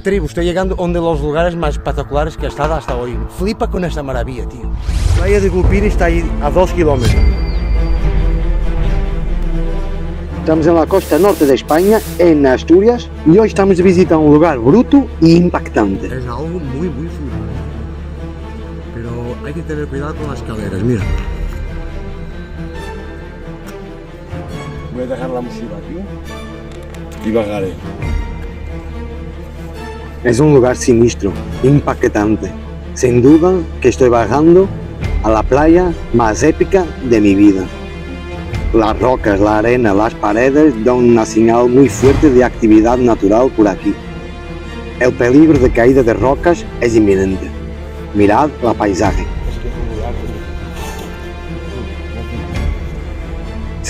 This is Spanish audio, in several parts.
tribo estou chegando a um dos los lugares mais espectaculares que a estado hasta hoy. Flipa con esta maravilla, tio. A praia de Glupini está aí a 2 kilómetros. Estamos na costa norte da Espanha, em Astúrias, e hoje estamos a visitar um lugar bruto e impactante. É algo muito, muito fluido. Mas há que ter cuidado com as cadeiras, mira. Vou deixar a mochila aqui e bajaré. Es un lugar sinistro, impactante. Sin duda que estoy bajando a la playa más épica de mi vida. Las rocas, la arena, las paredes dan una señal muy fuerte de actividad natural por aquí. El peligro de caída de rocas es inminente. Mirad la paisaje.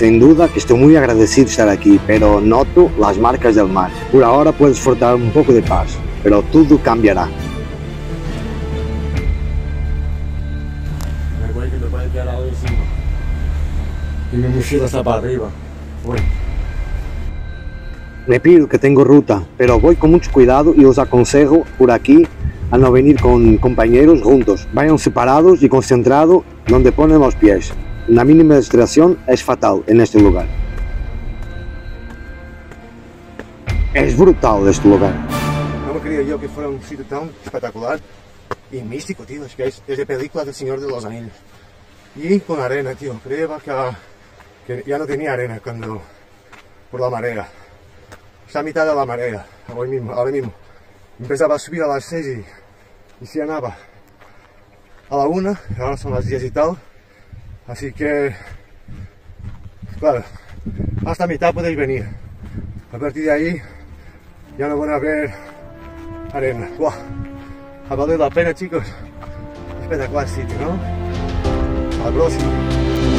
Sin duda que estoy muy agradecido de estar aquí, pero noto las marcas del mar. Por ahora puedo disfrutar un poco de paz, pero todo cambiará. Me que me puede quedar algo encima. Y mi mochila está para arriba. Uy. Me pido que tengo ruta, pero voy con mucho cuidado y os aconsejo por aquí a no venir con compañeros juntos. Vayan separados y concentrados donde ponen los pies. Una mínima distracción es fatal en este lugar. Es brutal este lugar. No me yo que fuera un sitio tan espectacular y místico, tío. Es que es, es película del Señor de los Anillos. Y con arena, tío. Creía que, que no tenía arena cuando por la marea. Está a mitad de la marea, ahora mismo. Ahora a subir a las 6 y, se llenaba a la 1, ahora son las 10 y tal. Así que, claro, hasta mitad podéis venir. A partir de ahí ya no van a ver arena. ¡Buah! Ha valido la pena, chicos. Espectacular sitio, ¿no? Hasta la próxima.